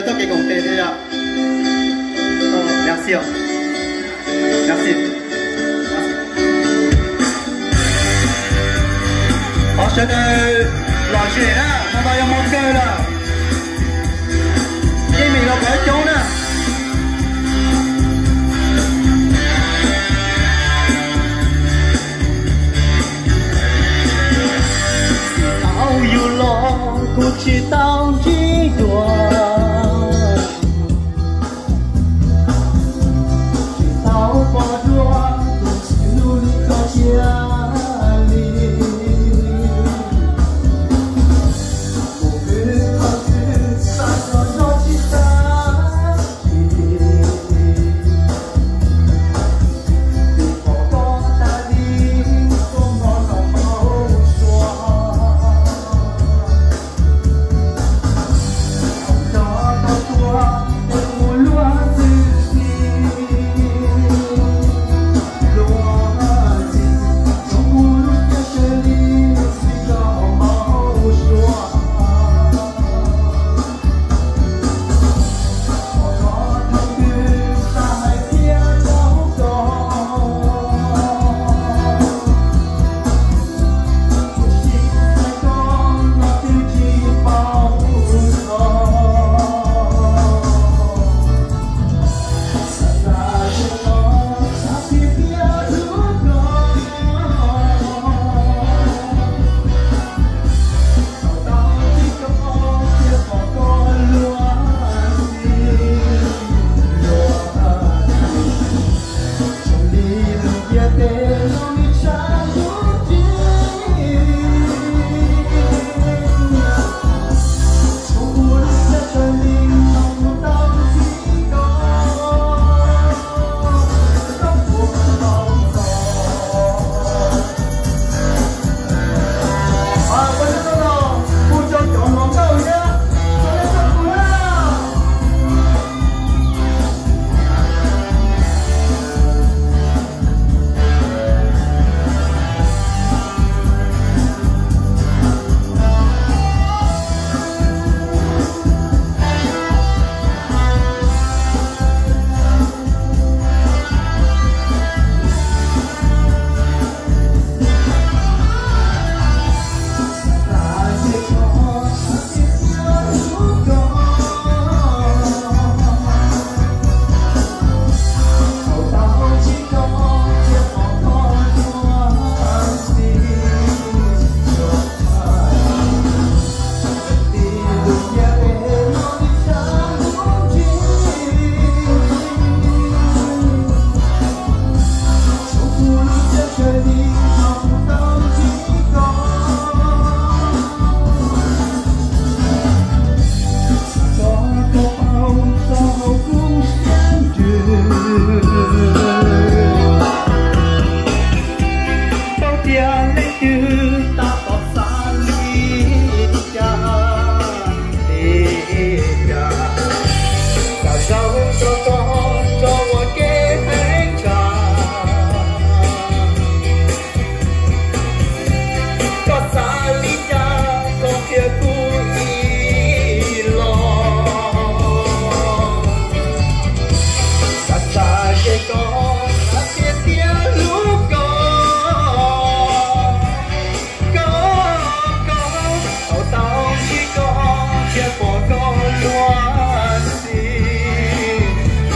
là tôi cái công ty đây ạ oh merci ạ merci Ở sẽ